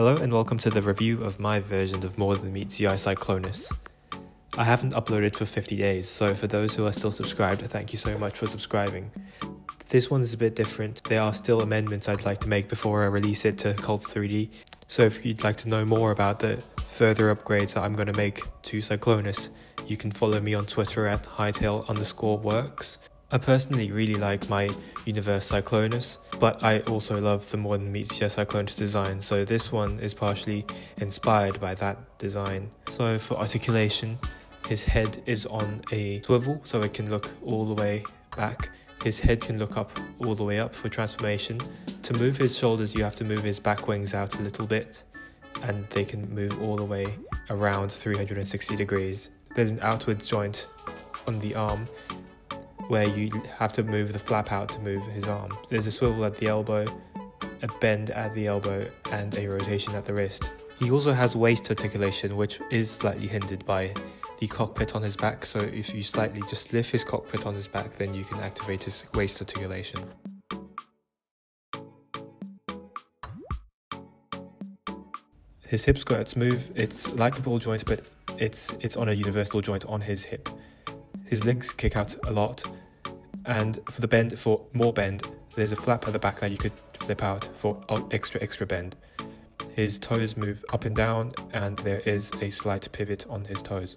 Hello and welcome to the review of my version of More Than Meets the Eye Cyclonus. I haven't uploaded for 50 days, so for those who are still subscribed, thank you so much for subscribing. This one is a bit different. There are still amendments I'd like to make before I release it to Cults 3D. So if you'd like to know more about the further upgrades that I'm going to make to Cyclonus, you can follow me on Twitter at hightail underscore works. I personally really like my Universe Cyclonus, but I also love the modern Meteor Cyclonus design, so this one is partially inspired by that design. So for articulation, his head is on a swivel, so it can look all the way back. His head can look up all the way up for transformation. To move his shoulders, you have to move his back wings out a little bit, and they can move all the way around 360 degrees. There's an outward joint on the arm where you have to move the flap out to move his arm. There's a swivel at the elbow, a bend at the elbow, and a rotation at the wrist. He also has waist articulation, which is slightly hindered by the cockpit on his back. So if you slightly just lift his cockpit on his back, then you can activate his waist articulation. His hip skirts move. It's like a ball joint, but it's it's on a universal joint on his hip. His legs kick out a lot, and for the bend, for more bend, there's a flap at the back that you could flip out for extra extra bend. His toes move up and down, and there is a slight pivot on his toes.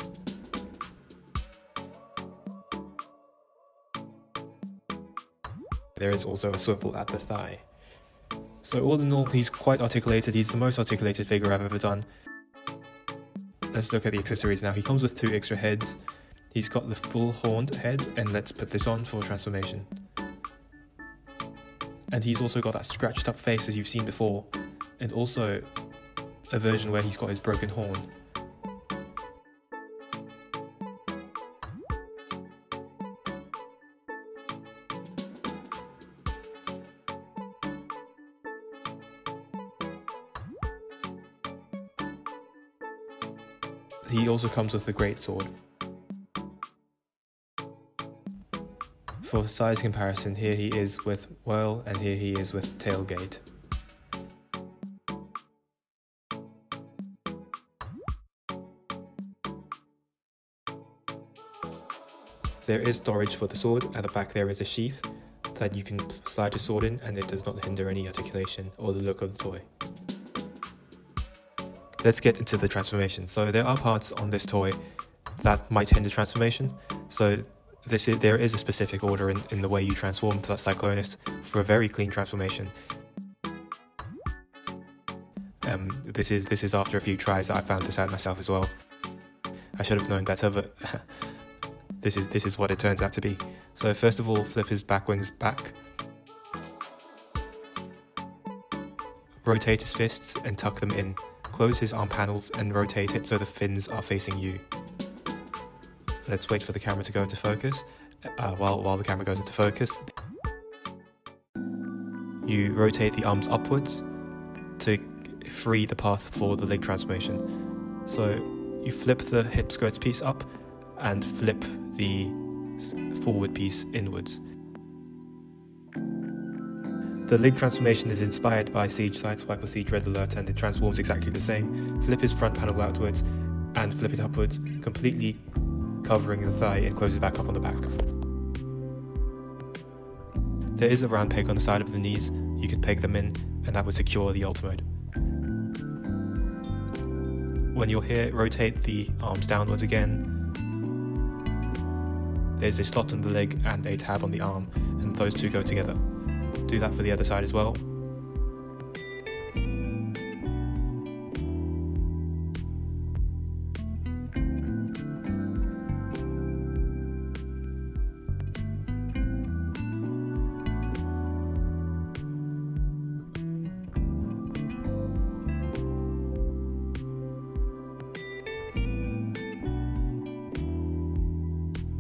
There is also a swivel at the thigh. So all in all, he's quite articulated. He's the most articulated figure I've ever done. Let's look at the accessories now. He comes with two extra heads, He's got the full horned head, and let's put this on for transformation. And he's also got that scratched up face as you've seen before, and also a version where he's got his broken horn. He also comes with a great For size comparison, here he is with Whirl and here he is with Tailgate. There is storage for the sword, at the back there is a sheath that you can slide your sword in and it does not hinder any articulation or the look of the toy. Let's get into the transformation. So there are parts on this toy that might hinder transformation. So this is, there is a specific order in, in the way you transform to that Cyclonus for a very clean transformation. Um, this is this is after a few tries that I found this out myself as well. I should have known better, but this is this is what it turns out to be. So first of all, flip his back wings back. Rotate his fists and tuck them in. Close his arm panels and rotate it so the fins are facing you. Let's wait for the camera to go into focus. Uh, while, while the camera goes into focus, you rotate the arms upwards to free the path for the leg transformation. So you flip the hip skirts piece up and flip the forward piece inwards. The leg transformation is inspired by Siege Sideswipe or Siege Red Alert and it transforms exactly the same. Flip his front panel outwards and flip it upwards, completely covering the thigh and closes back up on the back. There is a round peg on the side of the knees, you could peg them in and that would secure the ultimate. When you're here, rotate the arms downwards again. There's a slot on the leg and a tab on the arm, and those two go together. Do that for the other side as well.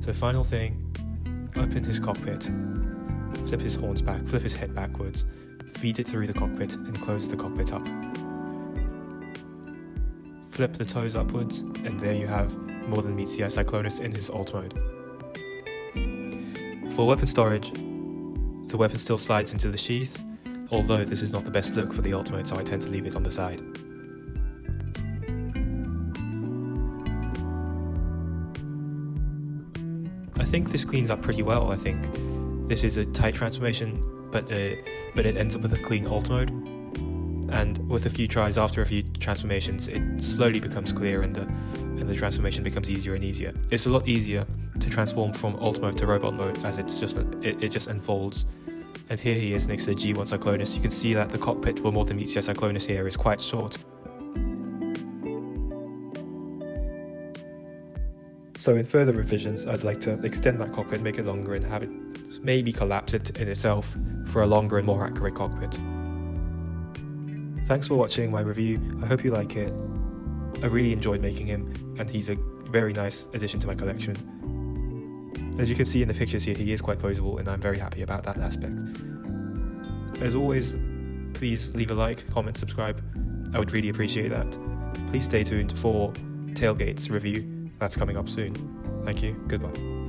So final thing, open his cockpit, flip his horns back, flip his head backwards, feed it through the cockpit and close the cockpit up. Flip the toes upwards and there you have more than meets the eye Cyclonus in his alt mode. For weapon storage, the weapon still slides into the sheath, although this is not the best look for the alt mode so I tend to leave it on the side. Think this cleans up pretty well. I think this is a tight transformation, but uh, but it ends up with a clean alt mode. And with a few tries after a few transformations, it slowly becomes clear and the and the transformation becomes easier and easier. It's a lot easier to transform from alt mode to robot mode as it's just it, it just unfolds. And here he is next to G1 Cyclonus. You can see that the cockpit for More Than Meets the Eye Cyclonus here is quite short. So in further revisions, I'd like to extend that cockpit, make it longer, and have it maybe collapse it in itself for a longer and more accurate cockpit. Thanks for watching my review. I hope you like it. I really enjoyed making him, and he's a very nice addition to my collection. As you can see in the pictures here, he is quite posable, and I'm very happy about that aspect. As always, please leave a like, comment, subscribe. I would really appreciate that. Please stay tuned for Tailgates review that's coming up soon. Thank you. Goodbye.